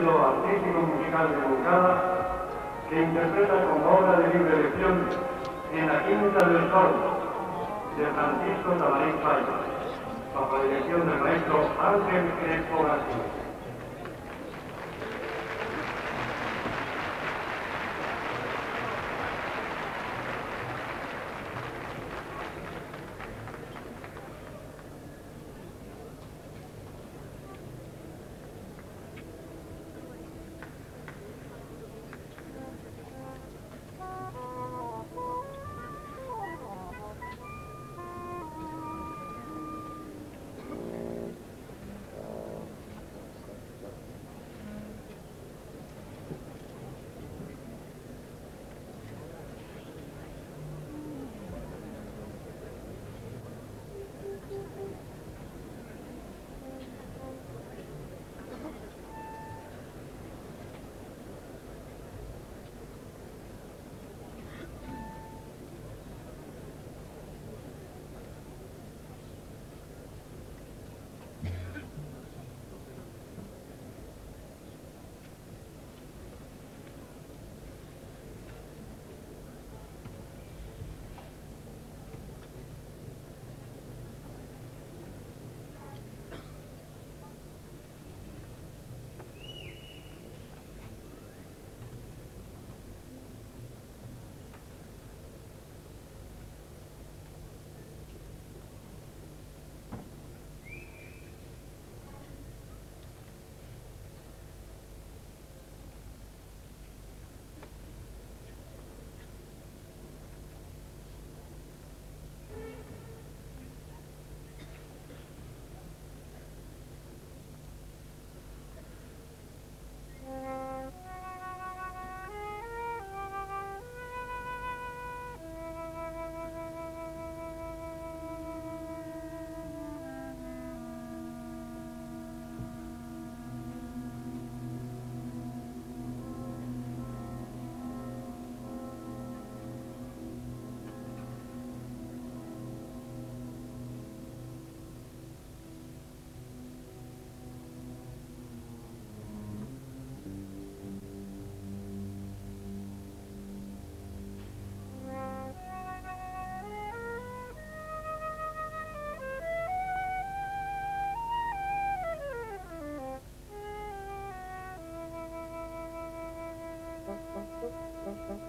artístico musical de Moncada que interpreta como obra de libre elección en la Quinta del Sol de Francisco Tamarín Falla, bajo dirección del maestro Ángel Crespo García.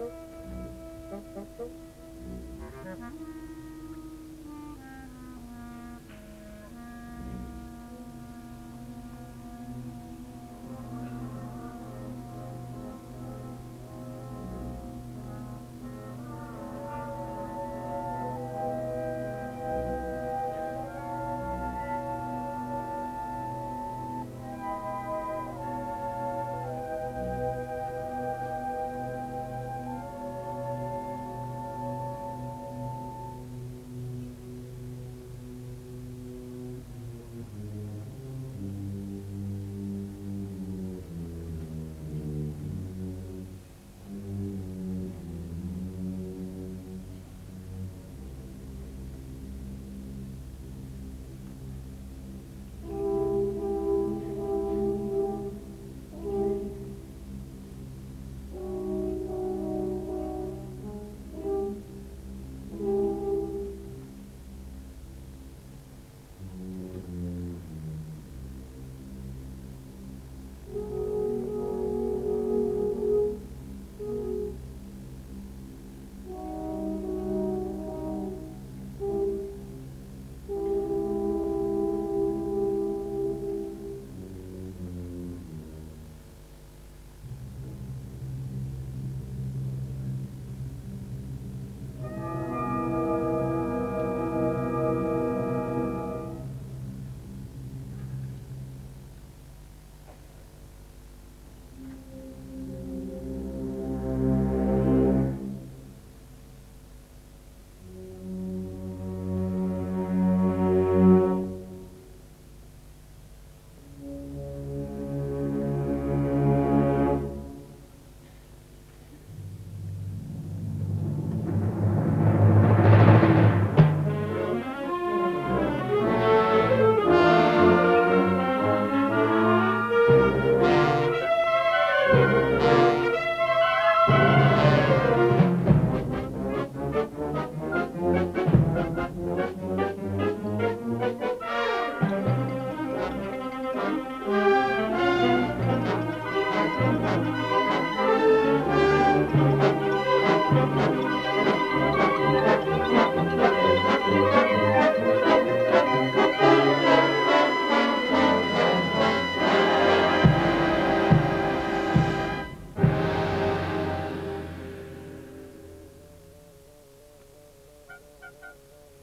Thank you.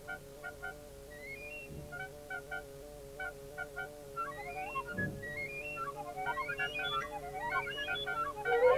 Thank you.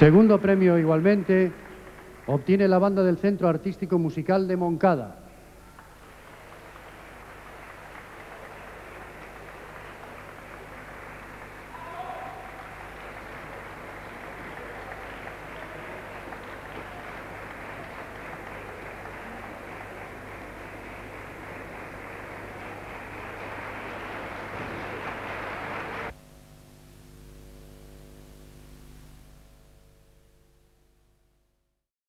Segundo premio igualmente obtiene la banda del Centro Artístico Musical de Moncada.